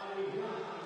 Aleluia.